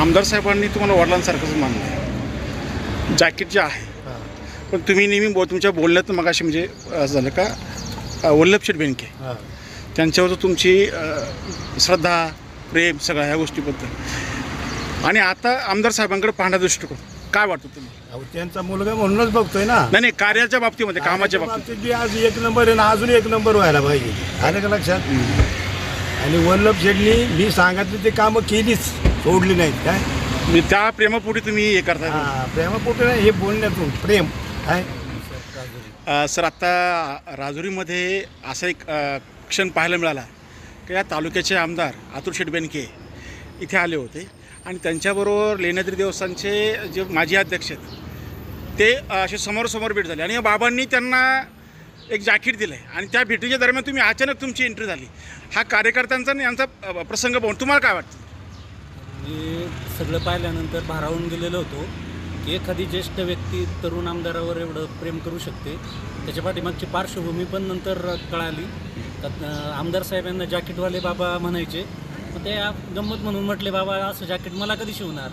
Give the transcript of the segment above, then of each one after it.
आमदार साहेबांनी तुम्हाला वडिलांसारखंच मानलं. आहे जॅकेट जे आहे पण तुम्ही नेहमी बो तुमच्या बोलण्यात मग अशी म्हणजे असं झालं का? अ, वल्लभ शेठ बेनके. त्यांच्यावर तुमची श्रद्धा प्रेम सगळ्या ह्या गोष्टीबद्दल. आणि आता आमदार साहेबांकडे पाहणा दृष्टिकोन काय वाटतं तुम्ही अहो त्यांचा मुलगा म्हणूनच बघतोय ना. नाही नाही कार्याच्या बाबतीमध्ये कामाच्या बाबतीत. बी आज एक नंबर आहे ना अजून एक नंबर व्हायला पाहिजे. आलं का लक्षात? आणि वल्लभ शेठनी मी सांगितलं ते कामं केलीच. सोडली नाहीत काय? मी त्या प्रेमापोटी तुम्ही हे करताय हा प्रेमापोटे नाही हे बोलण्यातून प्रेम काय अ, सर आत्ता राजुरीमध्ये असा एक अ, क्षण पाहायला मिळाला की या तालुक्याचे आमदार अतुल शेठ बेनके इथे आले होते आणि त्यांच्याबरोबर लेण्याद्री देवस्थानचे जे माजी अध्यक्ष आहेत ते अ, असे समोरासमोर भेट झाले. आणि या बाबांनी त्यांना एक जॅकेट दिलं आहे आणि त्या भेटीच्या दरम्यान तुम्ही अचानक तुमची एंट्री झाली. हा कार्यकर्त्यांचा आणि यांचा अ, प्रसंग पाहून तुम्हाला काय वाटतं? मी सगळं पाहिल्यानंतर भारावून गेलेलो होतो. की एखादी ज्येष्ठ व्यक्ती तरुण आमदारावर एवढं प्रेम करू शकते. त्याच्या पाठीमागची पार्श्वभूमी पण नंतर कळाली. आमदार साहेब यांना जॅकेटवाले बाबा म्हणायचे. मग ते गंमत म्हणून म्हटले बाबा असं जॅकेट मला कधी शिवणार?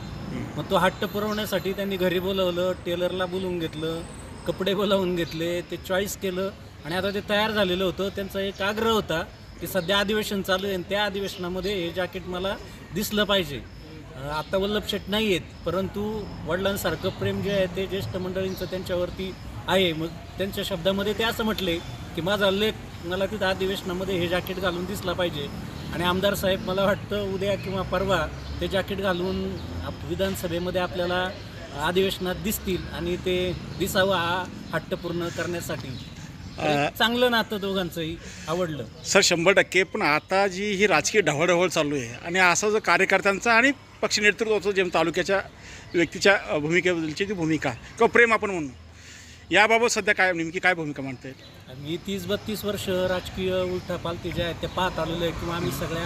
मग तो हट्ट पुरवण्यासाठी त्यांनी घरी बोलवलं टेलरला बोलवून घेतलं कपडे बोलावून घेतले ते चॉईस केलं आणि आता ते तयार झालेलं होतं. त्यांचा एक आग्रह होता की सध्या अधिवेशन चालू आहे आणि त्या अधिवेशनामध्ये हे जॅकेट मला दिसलं पाहिजे. आत्ता वल्लभ शेठ नाही आहेत परंतु वडिलांसारखं प्रेम जे आहे ते ज्येष्ठ मंडळींचं त्यांच्यावरती आहे. मग त्यांच्या शब्दामध्ये ते असं म्हटले की माझा लेख मला तिथं अधिवेशनामध्ये हे जॅकेट घालून दिसला पाहिजे. आणि आमदार साहेब मला वाटतं उद्या किंवा परवा ते जॅकेट घालून आप- विधानसभेमध्ये आपल्याला अधिवेशनात दिसतील आणि ते दिसावं हा हट्ट पूर्ण करण्यासाठी. चांगलं नातं दोघांचंही आवडलं. सर शंभर टक्के. पण आता जी ही राजकीय ढवळढवळ चालू आहे आणि असा जो कार्यकर्त्यांचा आणि पक्ष नेतृत्वाचं जे तालुक्याच्या व्यक्तीच्या भूमिकेबद्दलची जी भूमिका किंवा प्रेम आपण म्हणू. याबाबत सध्या काय नेमकी काय भूमिका मांडता येईल मी तीस बत्तीस वर्ष राजकीय उलटापालती ज्या आहेत त्या पाहत आलेलो आहे किंवा आम्ही सगळ्या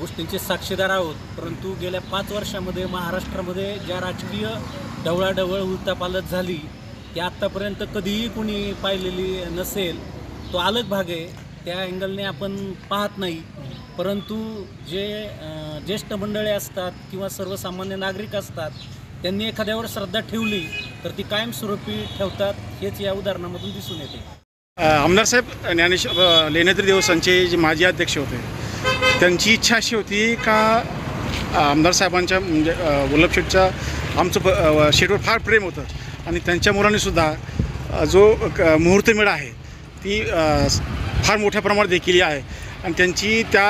गोष्टींचे साक्षीदार आहोत. परंतु गेल्या पाच वर्षामध्ये महाराष्ट्रामध्ये ज्या राजकीय ढवळाढवळ उलटापालत झाली ती आत्तापर्यंत कधीही कुणी पाहिलेली नसेल तो अलग भाग आहे. त्या अँगलने आपण पाहत नाही. परंतु जे ज्येष्ठ मंडळी असतात किंवा सर्वसामान्य नागरिक असतात त्यांनी एखाद्यावर श्रद्धा ठेवली तर ती कायमस्वरूपी ठेवतात हेच या उदाहरणामधून दिसून येते. आमदार साहेब ज्ञानेश्वर लेनेत्री देवसांचे जे माजी अध्यक्ष होते त्यांची इच्छा अशी होती का आमदार साहेबांच्या म्हणजे वल्लभ शेठच्या आमचं प- शेठवर फार प्रेम होतं. आणि त्यांच्या मुलांनीसुद्धा जो क- आहे ती फार मोठ्या प्रमाणात देखील आहे. आणि त्यांची त्या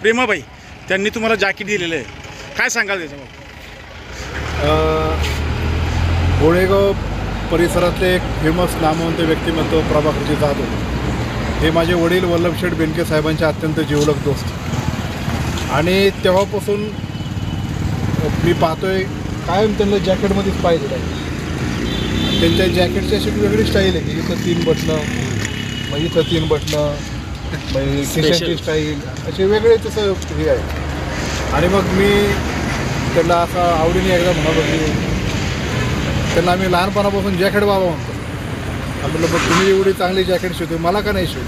प्रेमाबाई त्यांनी तुम्हाला जॅकेट दिलेलं आहे. काय सांगाल त्याच्याबाबत? गोळेगाव परिसरातले एक फेमस नामवंत व्यक्तिमत्व प्रभाकरजी जाधव. हे माझे वडील वल्लभशेठ बेनके साहेबांचे अत्यंत जीवलक दोस्त. आणि तेव्हापासून मी पाहतोय कायम त्यांना जॅकेटमध्येच पाहिजे आहे. त्यांच्या जॅकेटची अशी वेगळी स्टाईल आहे की इथं तीन बटणं मग इथं तीन बटणं स्टाईल असे वेगळे तसं हे आहे. आणि मग मी त्यांना असं आवडीने एकदा म्हणत होती त्यांना आम्ही लहानपणापासून जॅकेट बाबा म्हणतो. म्हटलं मग तुम्ही एवढी चांगली जॅकेट शिवते मला का नाही शिव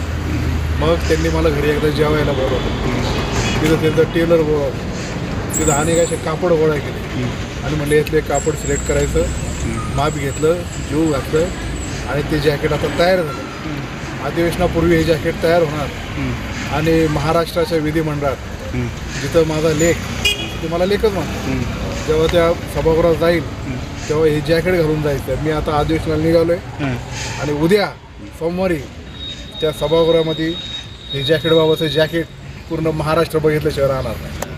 मग त्यांनी मला घरी एकदा जेवायला बोलवलं. तिथं त्यांचं टेलर बोलवलं तिथं अनेक असे कापड गोळा केले. आणि म्हणले यातले कापड सिलेक्ट करायचं माप घेतलं जीव घातलं आणि ते जॅकेट आता तयार झालं. अधिवेशनापूर्वी हे जॅकेट तयार होणार. आणि महाराष्ट्राच्या विधिमंडळात जिथं माझा लेख ते मला लेखच म्हणतो जेव्हा त्या सभागृहात जाईल तेव्हा हे जॅकेट घालून जायचं मी आता अधिवेशनाला निघालो आहे आणि उद्या सोमवारी त्या सभागृहामध्ये हे जॅकेटबाबतचं जॅकेट पूर्ण महाराष्ट्र बघितल्याशिवाय राहणार नाही.